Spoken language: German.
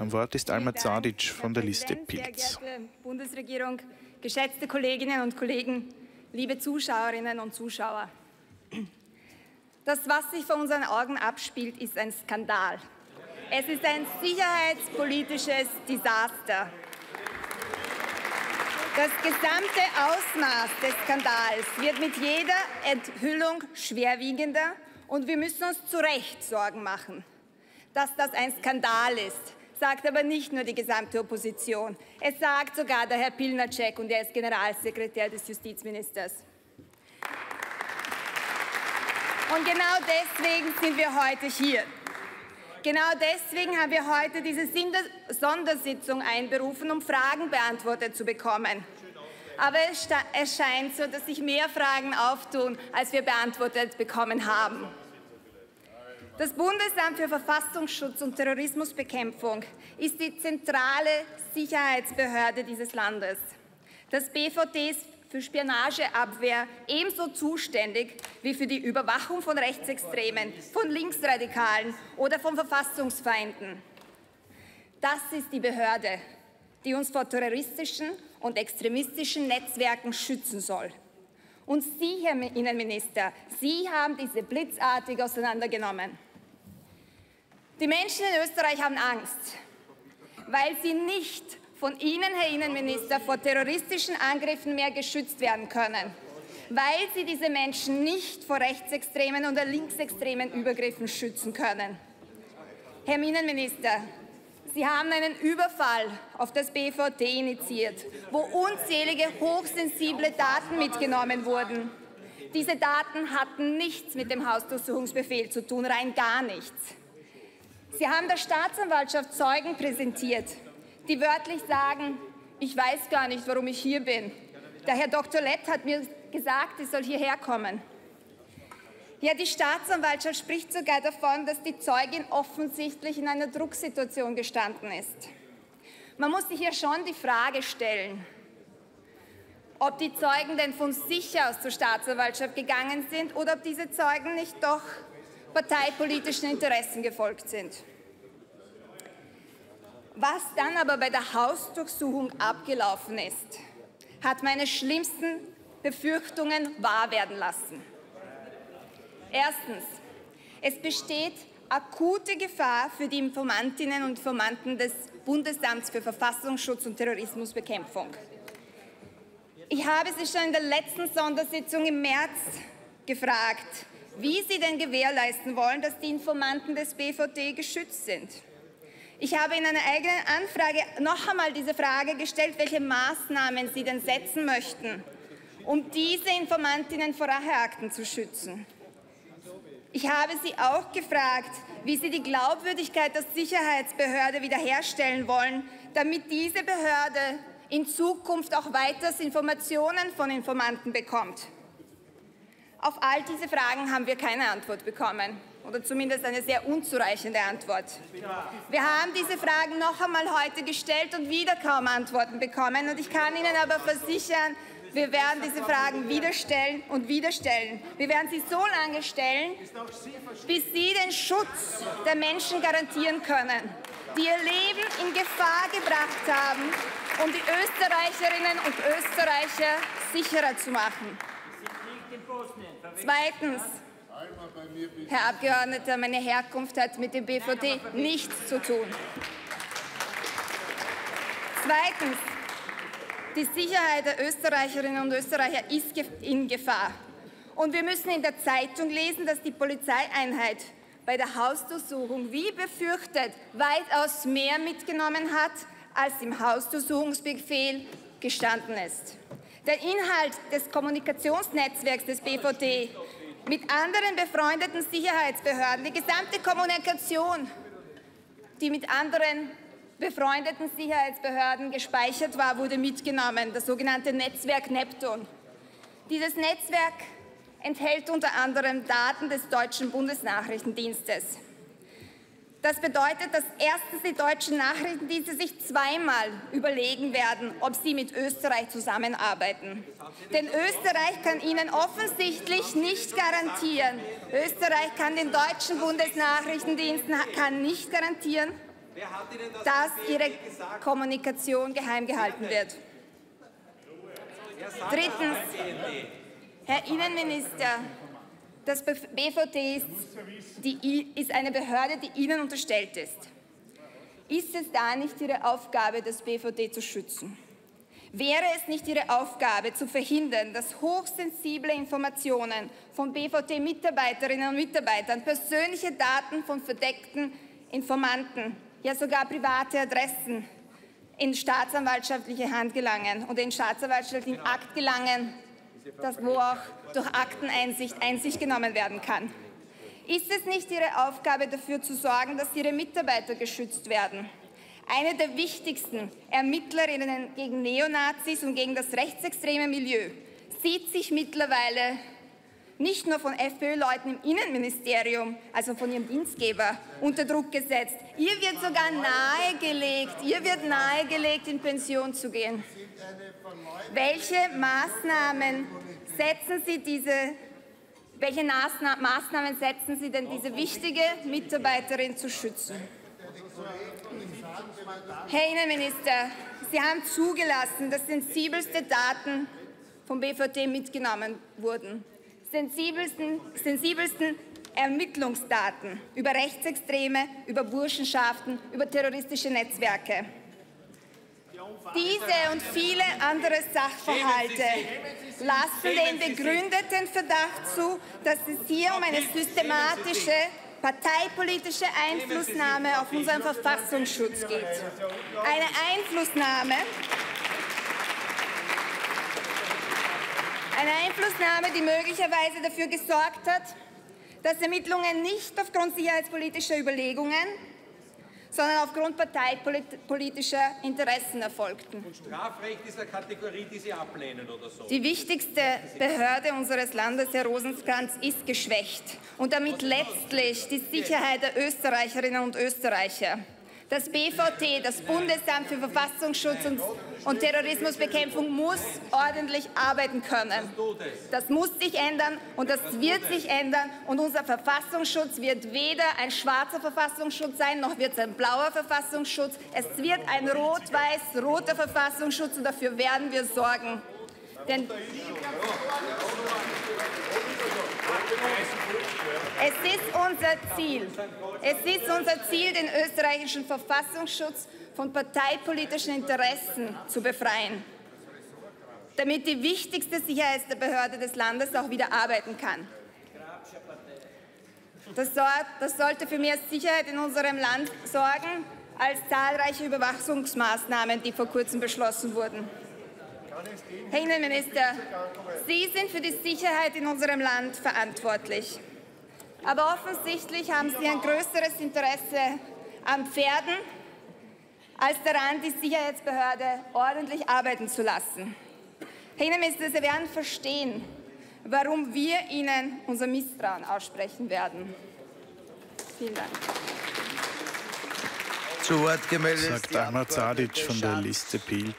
Am Wort ist Alma Zadic von der Liste Pilz. Sehr geehrte Bundesregierung, geschätzte Kolleginnen und Kollegen, liebe Zuschauerinnen und Zuschauer. Das, was sich vor unseren Augen abspielt, ist ein Skandal. Es ist ein sicherheitspolitisches Desaster. Das gesamte Ausmaß des Skandals wird mit jeder Enthüllung schwerwiegender und wir müssen uns zu Recht Sorgen machen, dass das ein Skandal ist, sagt aber nicht nur die gesamte Opposition. Es sagt sogar der Herr Pilnacek und er ist Generalsekretär des Justizministers. Und genau deswegen sind wir heute hier. Genau deswegen haben wir heute diese Sondersitzung einberufen, um Fragen beantwortet zu bekommen. Aber es erscheint so, dass sich mehr Fragen auftun, als wir beantwortet bekommen haben. Das Bundesamt für Verfassungsschutz und Terrorismusbekämpfung ist die zentrale Sicherheitsbehörde dieses Landes. Das BVD ist für Spionageabwehr ebenso zuständig wie für die Überwachung von Rechtsextremen, von Linksradikalen oder von Verfassungsfeinden. Das ist die Behörde, die uns vor terroristischen und extremistischen Netzwerken schützen soll. Und Sie, Herr Innenminister, Sie haben diese blitzartig auseinandergenommen. Die Menschen in Österreich haben Angst, weil sie nicht von Ihnen, Herr Innenminister, vor terroristischen Angriffen mehr geschützt werden können, weil Sie diese Menschen nicht vor rechtsextremen oder linksextremen Übergriffen schützen können. Herr Innenminister, Sie haben einen Überfall auf das BVT initiiert, wo unzählige hochsensible Daten mitgenommen wurden. Diese Daten hatten nichts mit dem Hausdurchsuchungsbefehl zu tun, rein gar nichts. Sie haben der Staatsanwaltschaft Zeugen präsentiert, die wörtlich sagen, ich weiß gar nicht, warum ich hier bin. Der Herr Dr. Lett hat mir gesagt, ich soll hierher kommen. Ja, die Staatsanwaltschaft spricht sogar davon, dass die Zeugin offensichtlich in einer Drucksituation gestanden ist. Man muss sich hier schon die Frage stellen, ob die Zeugen denn von sich aus zur Staatsanwaltschaft gegangen sind oder ob diese Zeugen nicht doch parteipolitischen Interessen gefolgt sind. Was dann aber bei der Hausdurchsuchung abgelaufen ist, hat meine schlimmsten Befürchtungen wahr werden lassen. Erstens, es besteht akute Gefahr für die Informantinnen und Informanten des Bundesamts für Verfassungsschutz und Terrorismusbekämpfung. Ich habe Sie schon in der letzten Sondersitzung im März gefragt, wie Sie denn gewährleisten wollen, dass die Informanten des BVD geschützt sind. Ich habe in einer eigenen Anfrage noch einmal diese Frage gestellt, welche Maßnahmen Sie denn setzen möchten, um diese Informantinnen vor Racheakten zu schützen. Ich habe Sie auch gefragt, wie Sie die Glaubwürdigkeit der Sicherheitsbehörde wiederherstellen wollen, damit diese Behörde in Zukunft auch weiters Informationen von Informanten bekommt. Auf all diese Fragen haben wir keine Antwort bekommen oder zumindest eine sehr unzureichende Antwort. Wir haben diese Fragen noch einmal heute gestellt und wieder kaum Antworten bekommen. Und ich kann Ihnen aber versichern, wir werden diese Fragen wieder stellen und wieder stellen. Wir werden sie so lange stellen, bis Sie den Schutz der Menschen garantieren können, die ihr Leben in Gefahr gebracht haben, um die Österreicherinnen und Österreicher sicherer zu machen. Zweitens, Herr Abgeordneter, meine Herkunft hat mit dem BVD nichts zu tun. Zweitens, die Sicherheit der Österreicherinnen und Österreicher ist in Gefahr. Und wir müssen in der Zeitung lesen, dass die Polizeieinheit bei der Hausdurchsuchung, wie befürchtet, weitaus mehr mitgenommen hat, als im Hausdurchsuchungsbefehl gestanden ist. Der Inhalt des Kommunikationsnetzwerks des BVD mit anderen befreundeten Sicherheitsbehörden, die gesamte Kommunikation, die mit anderen befreundeten Sicherheitsbehörden gespeichert war, wurde mitgenommen, das sogenannte Netzwerk Neptun. Dieses Netzwerk enthält unter anderem Daten des deutschen Bundesnachrichtendienstes. Das bedeutet, dass erstens die deutschen Nachrichtendienste sich zweimal überlegen werden, ob sie mit Österreich zusammenarbeiten. Denn Österreich kann ihnen offensichtlich nicht garantieren, Österreich kann den deutschen Bundesnachrichtendiensten kann nicht garantieren, dass Ihre Kommunikation geheim gehalten wird. Drittens, Herr Innenminister, das BVT ist, die, ist eine Behörde, die Ihnen unterstellt ist. Ist es da nicht Ihre Aufgabe, das BVT zu schützen? Wäre es nicht Ihre Aufgabe, zu verhindern, dass hochsensible Informationen von BVT-Mitarbeiterinnen und Mitarbeitern, persönliche Daten von verdeckten Informanten, ja sogar private Adressen in staatsanwaltschaftliche Hand gelangen und in staatsanwaltschaftlichen Akt gelangen, das wo auch durch Akteneinsicht Einsicht genommen werden kann? Ist es nicht Ihre Aufgabe, dafür zu sorgen, dass Ihre Mitarbeiter geschützt werden? Eine der wichtigsten Ermittlerinnen gegen Neonazis und gegen das rechtsextreme Milieu sieht sich mittlerweile nicht nur von FPÖ-Leuten im Innenministerium, also von ihrem Dienstgeber, unter Druck gesetzt. Ihr wird sogar nahegelegt, ihr wird nahegelegt, in Pension zu gehen. Welche Maßnahmen setzen Sie diese welche Maßnahmen setzen Sie denn, diese wichtige Mitarbeiterin zu schützen? Herr Innenminister, Sie haben zugelassen, dass sensibelste Daten vom BVT mitgenommen wurden. Sensibelsten, sensibelsten Ermittlungsdaten über Rechtsextreme, über Burschenschaften, über terroristische Netzwerke. Diese und viele andere Sachverhalte. Lassen den begründeten Verdacht zu, dass es hier um eine systematische parteipolitische Einflussnahme auf unseren Verfassungsschutz geht. Eine Einflussnahme, eine Einflussnahme, die möglicherweise dafür gesorgt hat, dass Ermittlungen nicht aufgrund sicherheitspolitischer Überlegungen, sondern aufgrund parteipolitischer Interessen erfolgten. Und Strafrecht ist eine Kategorie, die Sie ablehnen oder so? Die wichtigste Behörde unseres Landes, Herr Rosenkranz, ist geschwächt und damit letztlich die Sicherheit der Österreicherinnen und Österreicher. Das BVT, das Bundesamt für Verfassungsschutz und, und, Terrorismusbekämpfung, muss ordentlich arbeiten können. Das muss sich ändern und das wird sich ändern. Und unser Verfassungsschutz wird weder ein schwarzer Verfassungsschutz sein, noch wird es ein blauer Verfassungsschutz. Es wird ein rot-weiß-roter Verfassungsschutz und dafür werden wir sorgen. Denn es ist unser Ziel, es ist unser Ziel, den österreichischen Verfassungsschutz von parteipolitischen Interessen zu befreien, damit die wichtigste Sicherheitsbehörde des Landes auch wieder arbeiten kann. Das, das sollte für mehr Sicherheit in unserem Land sorgen als zahlreiche Überwachungsmaßnahmen, die vor kurzem beschlossen wurden. Herr Innenminister, Sie sind für die Sicherheit in unserem Land verantwortlich. Aber offensichtlich haben Sie ein größeres Interesse an Pferden als daran, die Sicherheitsbehörde ordentlich arbeiten zu lassen. Herr Innenminister, Sie werden verstehen, warum wir Ihnen unser Misstrauen aussprechen werden. Vielen Dank. Zu Wort gemeldet. Sagt Ahmad Sadic von der Liste Bild.